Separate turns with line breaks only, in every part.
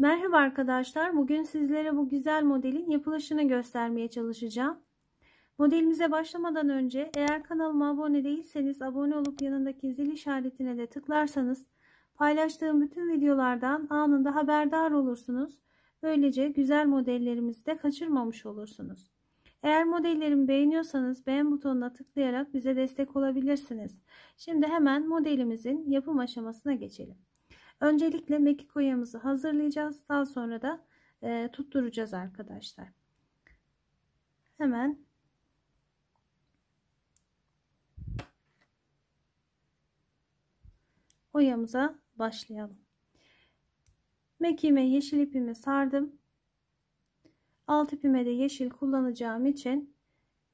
Merhaba arkadaşlar. Bugün sizlere bu güzel modelin yapılışını göstermeye çalışacağım. Modelimize başlamadan önce eğer kanalıma abone değilseniz abone olup yanındaki zil işaretine de tıklarsanız paylaştığım bütün videolardan anında haberdar olursunuz. Böylece güzel modellerimizi de kaçırmamış olursunuz. Eğer modellerimi beğeniyorsanız beğen butonuna tıklayarak bize destek olabilirsiniz. Şimdi hemen modelimizin yapım aşamasına geçelim. Öncelikle mekik oyamızı hazırlayacağız. Daha sonra da e, tutturacağız arkadaşlar. Hemen oyamıza başlayalım. Mekiğime yeşil ipimi sardım. Alt ipime de yeşil kullanacağım için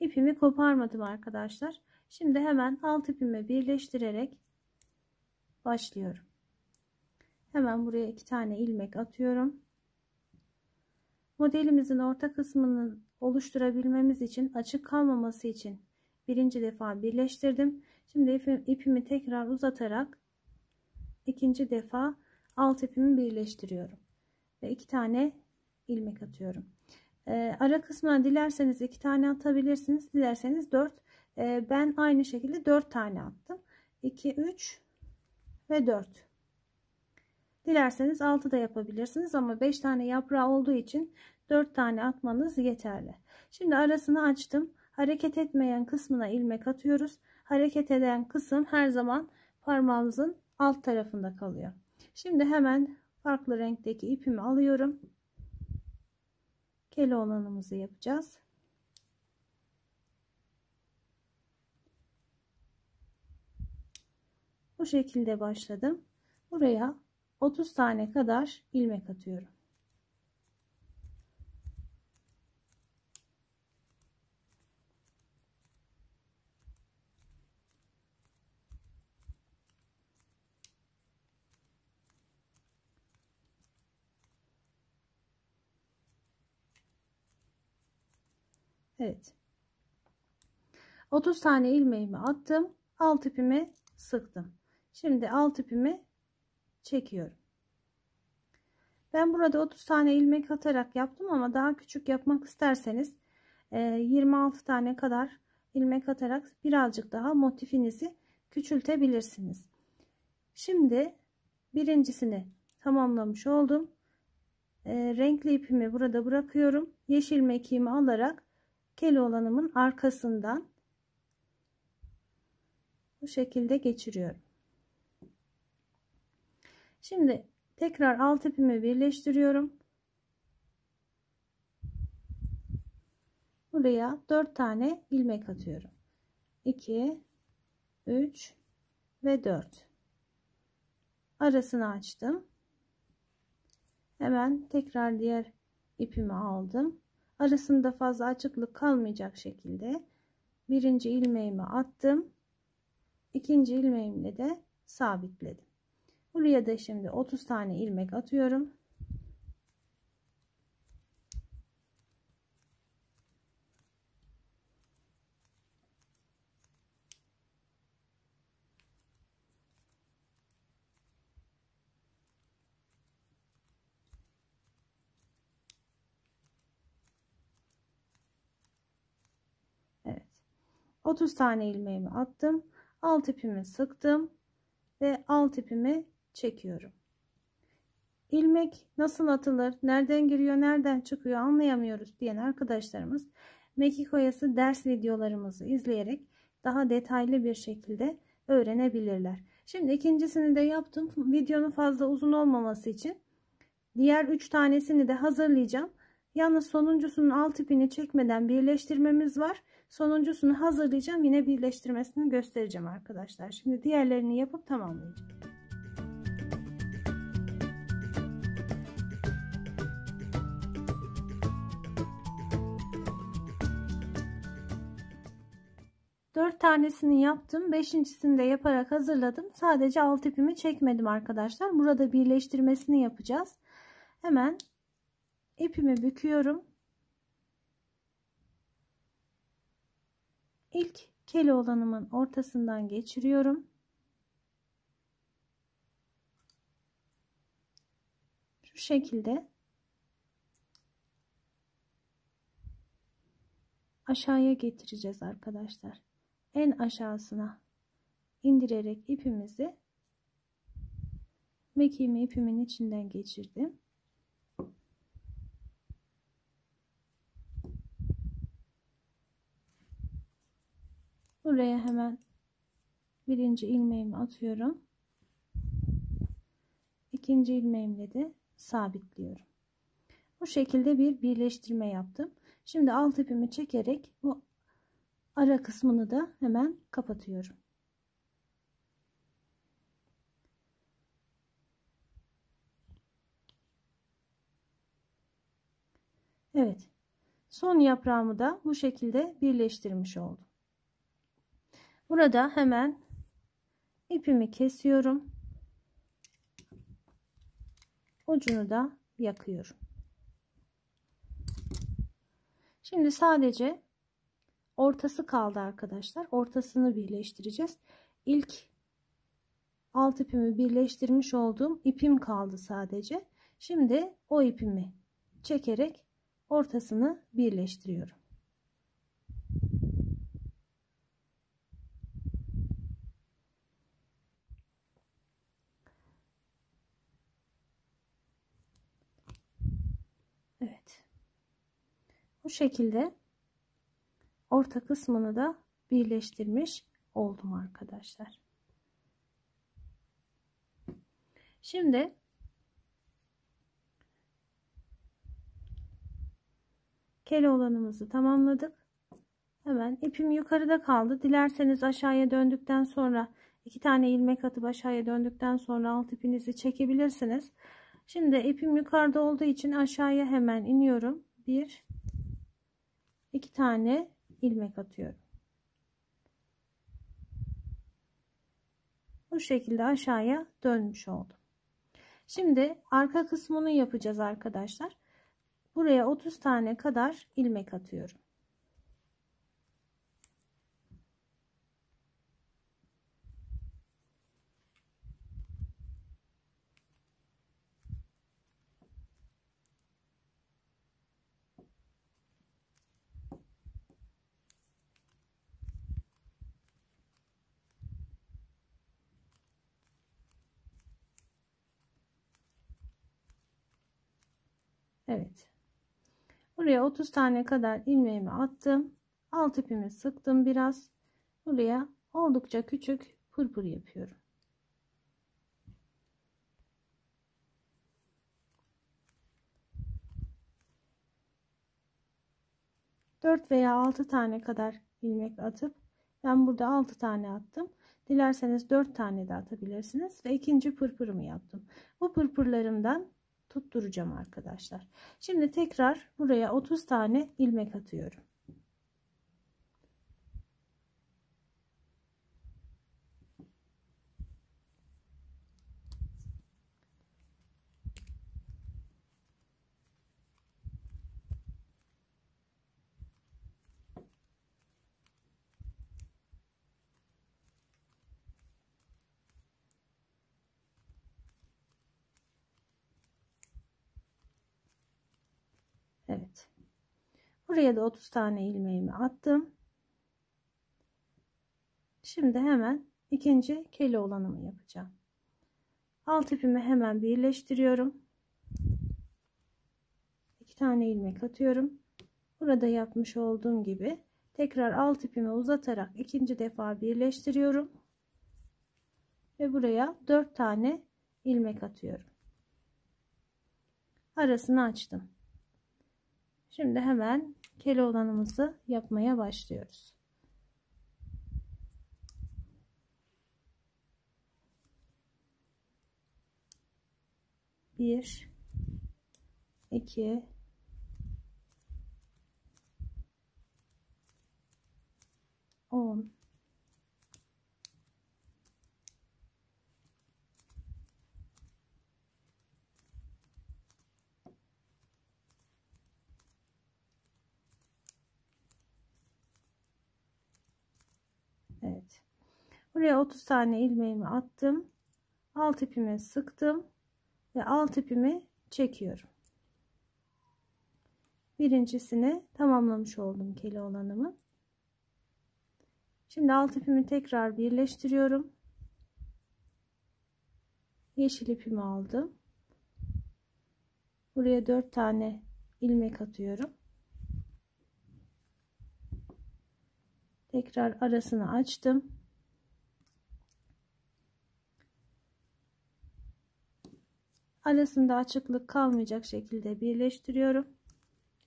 ipimi koparmadım arkadaşlar. Şimdi hemen alt ipimi birleştirerek başlıyorum. Hemen buraya iki tane ilmek atıyorum. Modelimizin orta kısmını oluşturabilmemiz için açık kalmaması için birinci defa birleştirdim. Şimdi ipimi tekrar uzatarak ikinci defa alt ipimi birleştiriyorum. Ve iki tane ilmek atıyorum. Ee, ara kısmına dilerseniz iki tane atabilirsiniz. Dilerseniz dört. Ee, ben aynı şekilde dört tane attım. 2, 3 ve 4. Dilerseniz 6 da yapabilirsiniz ama 5 tane yaprağı olduğu için 4 tane atmanız yeterli. Şimdi arasını açtım. Hareket etmeyen kısmına ilmek atıyoruz. Hareket eden kısım her zaman parmağımızın alt tarafında kalıyor. Şimdi hemen farklı renkteki ipimi alıyorum. Keloğlanımızı yapacağız. Bu şekilde başladım. Buraya 30 tane kadar ilmek atıyorum. Evet. 30 tane ilmeğimi attım. Alt ipimi sıktım. Şimdi alt ipimi çekiyorum. Ben burada 30 tane ilmek atarak yaptım ama daha küçük yapmak isterseniz 26 e, tane kadar ilmek atarak birazcık daha motifinizi küçültebilirsiniz. Şimdi birincisini tamamlamış oldum. E, renkli ipimi burada bırakıyorum. Yeşil mekiğimi alarak keloğlanımın arkasından bu şekilde geçiriyorum. Şimdi tekrar alt ipimi birleştiriyorum. Buraya 4 tane ilmek atıyorum. 2 3 ve 4 arasını açtım. Hemen tekrar diğer ipimi aldım. Arasında fazla açıklık kalmayacak şekilde birinci ilmeğimi attım. ikinci ilmeğimle de sabitledim. Buraya da şimdi 30 tane ilmek atıyorum. Evet. 30 tane ilmeğimi attım. Alt ipimi sıktım ve alt ipimi çekiyorum. İlmek nasıl atılır, nereden giriyor, nereden çıkıyor anlayamıyoruz diyen arkadaşlarımız mekik oyası ders videolarımızı izleyerek daha detaylı bir şekilde öğrenebilirler. Şimdi ikincisini de yaptım. Videonun fazla uzun olmaması için diğer üç tanesini de hazırlayacağım. Yalnız sonuncusunun alt ipini çekmeden birleştirmemiz var. Sonuncusunu hazırlayacağım. Yine birleştirmesini göstereceğim arkadaşlar. Şimdi diğerlerini yapıp tamamlayacağım. Dört tanesini yaptım. Beşincisini de yaparak hazırladım. Sadece alt ipimi çekmedim arkadaşlar. Burada birleştirmesini yapacağız. Hemen ipimi büküyorum. İlk kele olanımın ortasından geçiriyorum. Şu şekilde aşağıya getireceğiz arkadaşlar. En aşağısına indirerek ipimizi mekiğimi ipimin içinden geçirdim. Buraya hemen birinci ilmeğimi atıyorum. İkinci ilmeğimle de sabitliyorum. Bu şekilde bir birleştirme yaptım. Şimdi alt ipimi çekerek bu ara kısmını da hemen kapatıyorum. Evet. Son yaprağımı da bu şekilde birleştirmiş oldum. Burada hemen ipimi kesiyorum. Ucunu da yakıyorum. Şimdi sadece ortası kaldı arkadaşlar. Ortasını birleştireceğiz. İlk alt ipimi birleştirmiş olduğum ipim kaldı sadece. Şimdi o ipimi çekerek ortasını birleştiriyorum. Evet. Bu şekilde orta kısmını da birleştirmiş oldum arkadaşlar. Şimdi Keloğlanımızı tamamladık. Hemen ipim yukarıda kaldı. Dilerseniz aşağıya döndükten sonra iki tane ilmek atıp aşağıya döndükten sonra alt ipinizi çekebilirsiniz. Şimdi ipim yukarıda olduğu için aşağıya hemen iniyorum. Bir, iki tane ilmek atıyorum. Bu şekilde aşağıya dönmüş oldum. Şimdi arka kısmını yapacağız arkadaşlar. Buraya 30 tane kadar ilmek atıyorum. Evet. Buraya 30 tane kadar ilmeğimi attım. Alt ipimi sıktım biraz. Buraya oldukça küçük pırpır yapıyorum. Dört veya altı tane kadar ilmek atıp ben burada altı tane attım. Dilerseniz dört tane de atabilirsiniz ve ikinci pırpırımı yaptım. Bu pırpırlarımdan tutturacağım arkadaşlar. Şimdi tekrar buraya 30 tane ilmek atıyorum. Evet. Buraya da 30 tane ilmeğimi attım. Şimdi hemen ikinci kele olanımı yapacağım. Alt ipimi hemen birleştiriyorum. İki tane ilmek atıyorum. Burada yapmış olduğum gibi tekrar alt ipimi uzatarak ikinci defa birleştiriyorum. Ve buraya 4 tane ilmek atıyorum. Arasını açtım. Şimdi hemen keloğlanımızı yapmaya başlıyoruz. Bir, iki, on, Evet. Buraya 30 tane ilmeğimi attım. Alt ipimi sıktım ve alt ipimi çekiyorum. Birincisini tamamlamış oldum keloğlanımı. Şimdi alt ipimi tekrar birleştiriyorum. Yeşil ipimi aldım. Buraya 4 tane ilmek atıyorum. Tekrar arasını açtım. Arasında açıklık kalmayacak şekilde birleştiriyorum.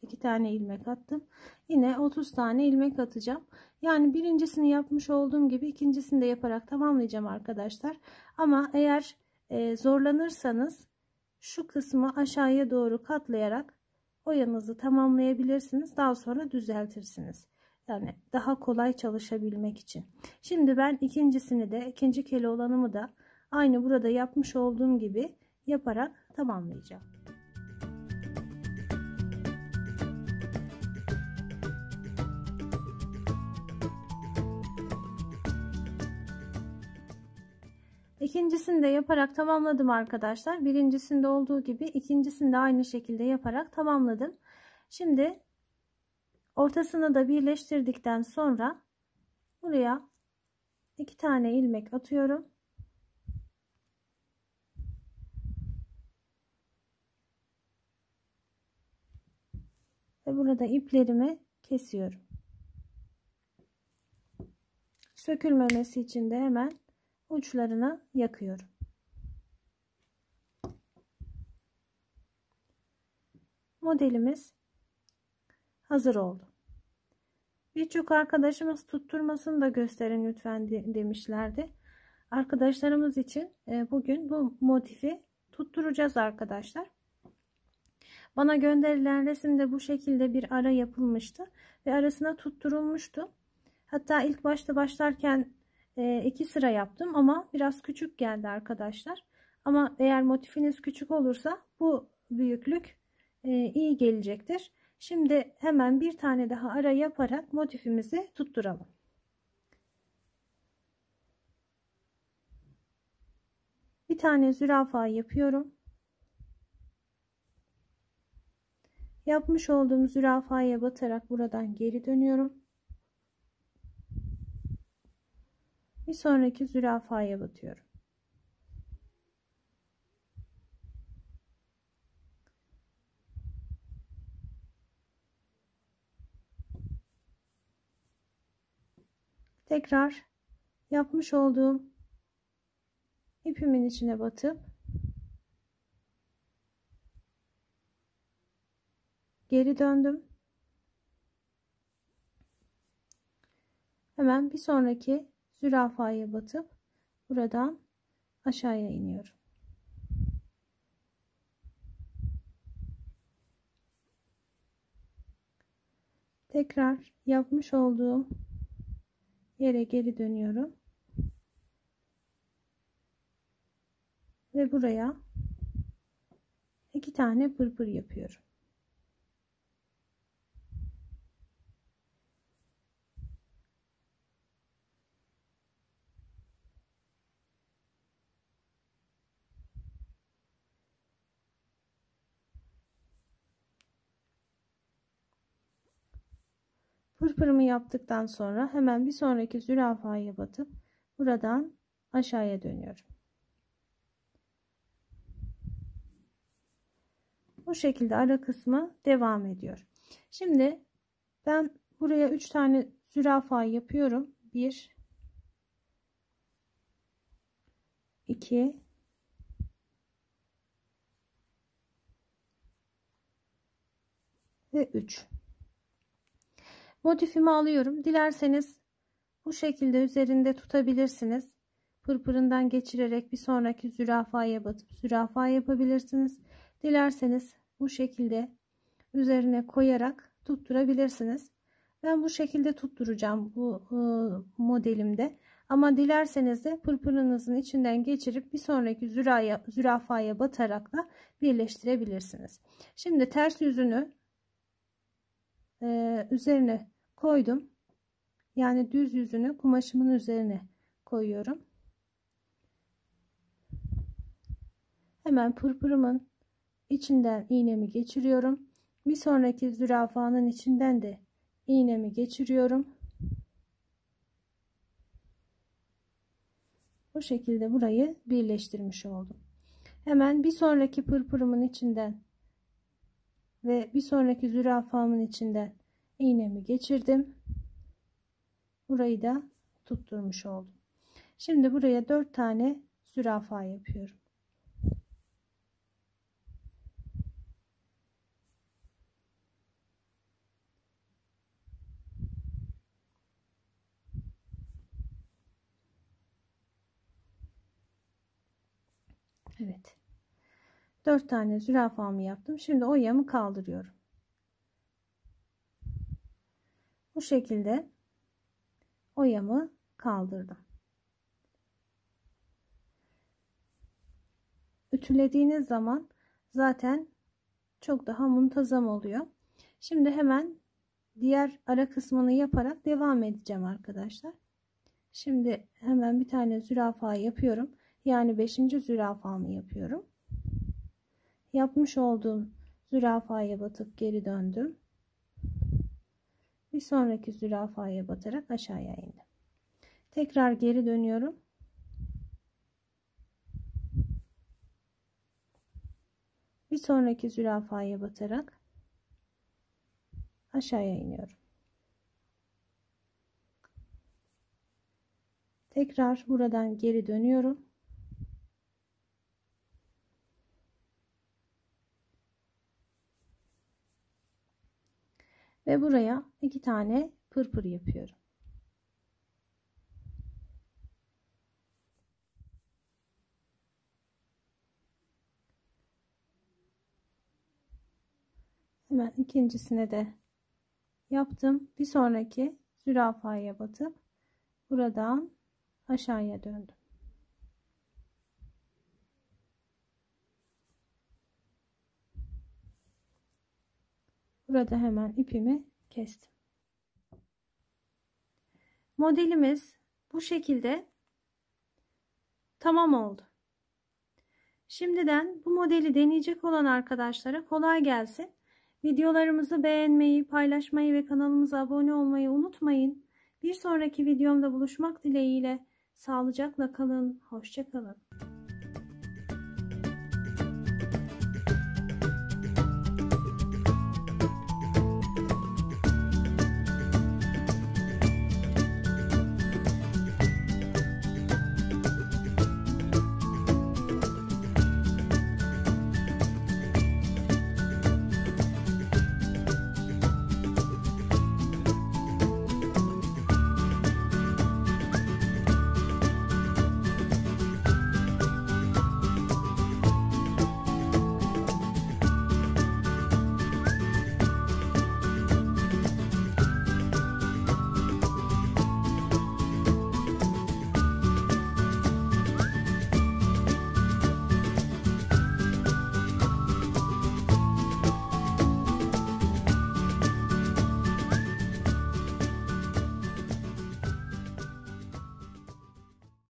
2 tane ilmek attım. Yine 30 tane ilmek atacağım. Yani birincisini yapmış olduğum gibi ikincisini de yaparak tamamlayacağım arkadaşlar. Ama eğer e, zorlanırsanız şu kısmı aşağıya doğru katlayarak oyanızı tamamlayabilirsiniz. Daha sonra düzeltirsiniz. Yani daha kolay çalışabilmek için. Şimdi ben ikincisini de ikinci kele olanımı da aynı burada yapmış olduğum gibi yaparak tamamlayacağım. İkincisini de yaparak tamamladım arkadaşlar. Birincisinde olduğu gibi ikincisini de aynı şekilde yaparak tamamladım. Şimdi ortasını da birleştirdikten sonra buraya iki tane ilmek atıyorum. Ve burada iplerimi kesiyorum. Sökülmemesi için de hemen uçlarına yakıyorum. Modelimiz hazır oldu. Birçok arkadaşımız tutturmasını da gösterin lütfen demişlerdi. Arkadaşlarımız için e, bugün bu motifi tutturacağız arkadaşlar. Bana gönderilen resimde bu şekilde bir ara yapılmıştı ve arasına tutturulmuştu. Hatta ilk başta başlarken e, iki sıra yaptım ama biraz küçük geldi arkadaşlar. Ama eğer motifiniz küçük olursa bu büyüklük e, iyi gelecektir. Şimdi hemen bir tane daha ara yaparak motifimizi tutturalım. Bir tane zürafa yapıyorum. Yapmış olduğum zürafaya batarak buradan geri dönüyorum. Bir sonraki zürafaya batıyorum. Tekrar yapmış olduğum ipimin içine batıp geri döndüm. Hemen bir sonraki zürafaya batıp buradan aşağıya iniyorum. Tekrar yapmış olduğum yere geri dönüyorum. Ve buraya iki tane pırpır yapıyorum. Pırpırımı yaptıktan sonra hemen bir sonraki zürafaya batıp buradan aşağıya dönüyorum. Bu şekilde ara kısmı devam ediyor. Şimdi ben buraya 3 tane zürafa yapıyorum. 1 2 ve 3 Motifimi alıyorum. Dilerseniz bu şekilde üzerinde tutabilirsiniz. Pırpırından geçirerek bir sonraki zürafaya batıp zürafa yapabilirsiniz. Dilerseniz bu şekilde üzerine koyarak tutturabilirsiniz. Ben bu şekilde tutturacağım bu e, modelimde. Ama dilerseniz de pırpırınızın içinden geçirip bir sonraki züraya, zürafaya batarak da birleştirebilirsiniz. Şimdi ters yüzünü e, üzerine koydum. Yani düz yüzünü kumaşımın üzerine koyuyorum. Hemen pırpırımın içinden iğnemi geçiriyorum. Bir sonraki zürafanın içinden de iğnemi geçiriyorum. Bu şekilde burayı birleştirmiş oldum. Hemen bir sonraki pırpırımın içinden ve bir sonraki zürafamın içinden iğnemi geçirdim. Burayı da tutturmuş oldum. Şimdi buraya 4 tane zürafa yapıyorum. Evet. 4 tane zürafamı yaptım. Şimdi oyamı kaldırıyorum. Bu şekilde oyamı kaldırdım. Ütülediğiniz zaman zaten çok daha muntazam oluyor. Şimdi hemen diğer ara kısmını yaparak devam edeceğim arkadaşlar. Şimdi hemen bir tane zürafa yapıyorum. Yani 5. zürafamı yapıyorum. Yapmış olduğum zürafaya batıp geri döndüm. Bir sonraki zürafaya batarak aşağıya indim. Tekrar geri dönüyorum. Bir sonraki zürafaya batarak aşağıya iniyorum. Tekrar buradan geri dönüyorum. Ve buraya iki tane pırpır yapıyorum. Hemen ikincisine de yaptım. Bir sonraki zürafaya batıp buradan aşağıya döndüm. Burada hemen ipimi kestim. Modelimiz bu şekilde tamam oldu. Şimdiden bu modeli deneyecek olan arkadaşlara kolay gelsin. Videolarımızı beğenmeyi, paylaşmayı ve kanalımıza abone olmayı unutmayın. Bir sonraki videomda buluşmak dileğiyle sağlıcakla kalın, hoşçakalın.